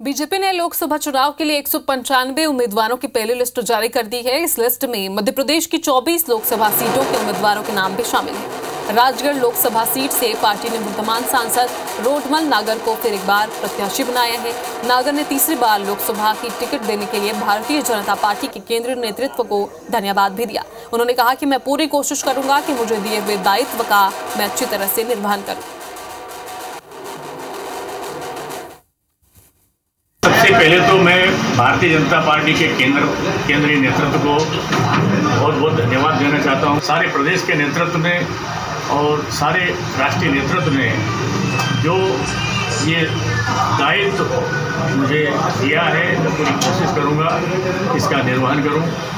BJP ने लोकसभा चुनाव के लिए एक सौ पंचानवे उम्मीदवारों की पहली लिस्ट जारी कर दी है। इस लिस्ट में मध्य प्रदेश की 24 लोकसभा सीटों के उम्मीदवारों के नाम भी शामिल हैं। राजगढ़ लोकसभा सीट से पार्टी ने वर्तमान सांसद रोडमल नागर को फिर एक बार प्रत्याशी बनाया है। नागर ने तीसरी बार लोकसभा की टिकट देने के लिए भारतीय जनता पार्टी के केंद्रीय नेतृत्व को धन्यवाद भी दिया। उन्होंने कहा कि मैं पूरी कोशिश करूँगा कि मुझे दिए हुए दायित्व का मैं अच्छी तरह से निर्वहन करूँ। सबसे पहले तो मैं भारतीय जनता पार्टी के केंद्र, केंद्रीय नेतृत्व को बहुत बहुत धन्यवाद देना चाहता हूँ। सारे प्रदेश के नेतृत्व में और सारे राष्ट्रीय नेतृत्व में जो ये दायित्व मुझे दिया है, मैं पूरी कोशिश करूँगा, इसका निर्वहन करूँ।